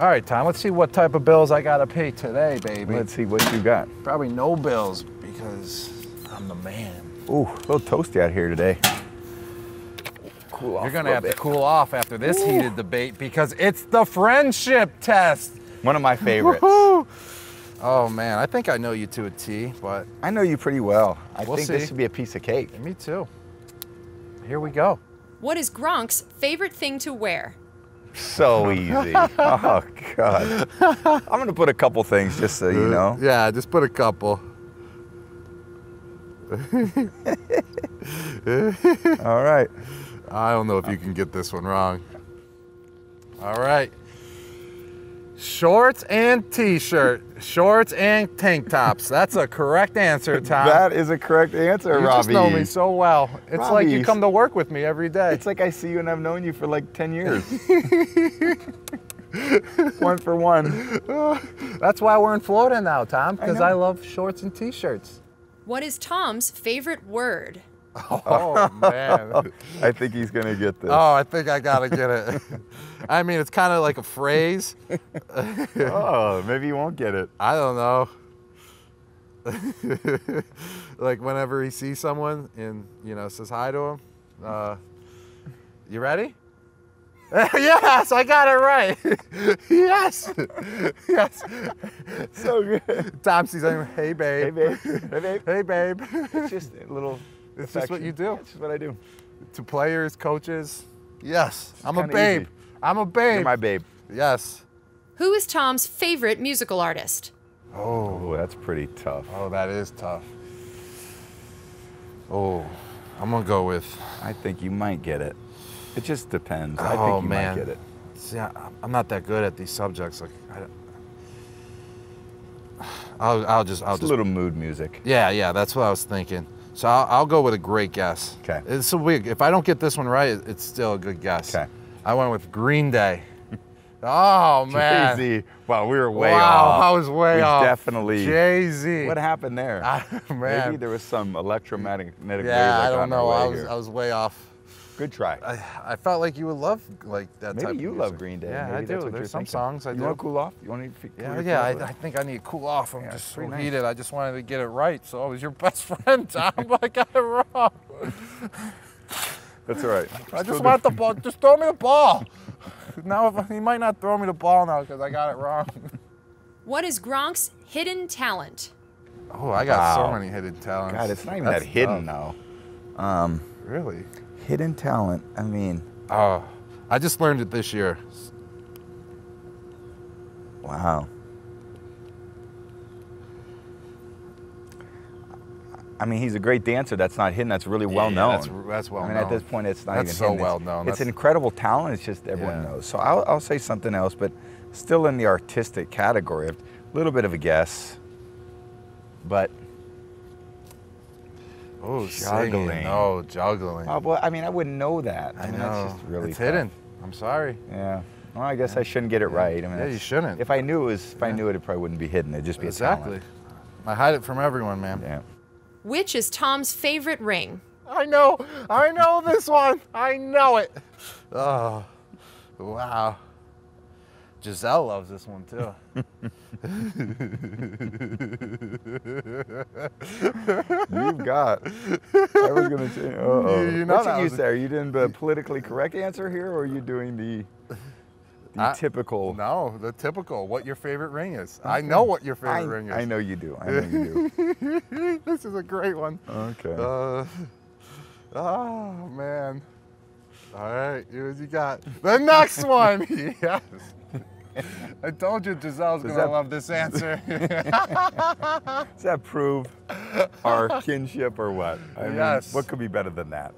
All right, Tom, let's see what type of bills I gotta pay today, baby. Let's see what you got. Probably no bills because I'm the man. Ooh, a little toasty out here today. Cool off You're gonna little have to cool off after this heated debate because it's the friendship test. One of my favorites. Oh man, I think I know you to a T, but I know you pretty well. I We'll think see. this would be a piece of cake. me too. Here we go. What is Gronk's favorite thing to wear? So easy. oh God. I'm gonna put a couple things just so you know. Yeah, just put a couple. All right. I don't know if you can get this one wrong. All right. Shorts and t-shirt, shorts and tank tops. That's a correct answer, Tom. That is a correct answer, you Robbie. just know me so well. It's like you come to work with me every day. It's like I see you and I've known you for like 10 years. one for one. That's why we're in Florida now, Tom, because know. I, love shorts and t-shirts. What is Tom's favorite word? Oh man. I think he's gonna get this. Oh, I think I gotta get it. I mean, it's kind of like a phrase. Oh, maybe you won't get it. I don't know. like whenever he sees someone and you know says hi to him. Uh, you ready? yes, I got it right. yes, yes. So good. Tom sees him. Hey, babe. Hey, babe. babe. Hey, babe. Hey, babe. It's just a little. It's just what you do. Yeah, It's just what I do. to players, coaches. Yes, I'm a babe. easy. I'm a babe. You're my babe. yes. Who is Tom's favorite musical artist? Oh, that's pretty tough. Oh, that is tough. Oh, I'm gonna go with. I think you might get it. It just depends. I oh think you man. might get it. See, I, I'm not that good at these subjects. Like, I, don't- I'll, I'll just, I'll It's a little mood music. Yeah, yeah, that's what I was thinking. So I'll, I'll go with a great guess. 'Kay. It's a weird. If I don't get this one right, it's still a good guess. Okay. I went with Green Day. oh man. Jay-Z. Wow, we were way wow, off. Wow, I was way We off. definitely- Jay Z. What happened there? I, man. Maybe there was some electromagnetic wave yeah, I don't know. I was. I was way off. Good try. I, I felt like you would love like that type Maybe of you music. love Green Day. Yeah, Maybe I that's do. what you're There's some thinking. songs I you do. want to cool off? You want to cool Yeah, your yeah. I. I think I need to cool off. I'm Yeah, just so pretty nice. heated. I just wanted to get it right. So I was your best friend, Tom. but I got it wrong. That's all right. I just want the ball. Just throw me the ball. now if, he might not throw me the ball now because I got it wrong. What is Gronk's hidden talent? Oh, I got so many hidden talents. God, it's not even That's that hidden tough. though. Um, Really? Hidden talent. I mean, Oh, I just learned it this year. wow. I mean, he's a great dancer. That's not hidden. That's really well yeah, known. that's- that's well I mean, known. at this point, it's not That's even so hidden. It's- well known. It's That's- incredible talent. It's just everyone Yeah. knows. So I'll, I'll say something else, but still in the artistic category. A little bit of a guess, but Oh, Juggling. juggling. Oh, juggling. uh, well, I mean, I wouldn't know that. I, I mean, know. that's just really it's tough. hidden. I'm sorry. Yeah. Well, I guess I shouldn't get it right. I mean, Yeah, you shouldn't. If I knew it was, if I knew it, it probably wouldn't be hidden. It'd just be a Exactly. I hide it from everyone, man. Yeah. Which is Tom's favorite ring? I know. I know this one. I know it. Oh, wow. Gisele loves this one too. You've. I was gonna say. Uh-oh. You- you know What that you there? Are you doing the politically correct answer here, or are you doing the the I- typical? No, the typical. What your favorite ring is? I know what your favorite I, ring is. I know you do. I know you do. this is a great one. Okay. Uh, oh man. All right, here you got the next one. yes. I told you Gisele's Does gonna that- love this answer. Does that prove our kinship or what? I mean, Yes. what could be better than that?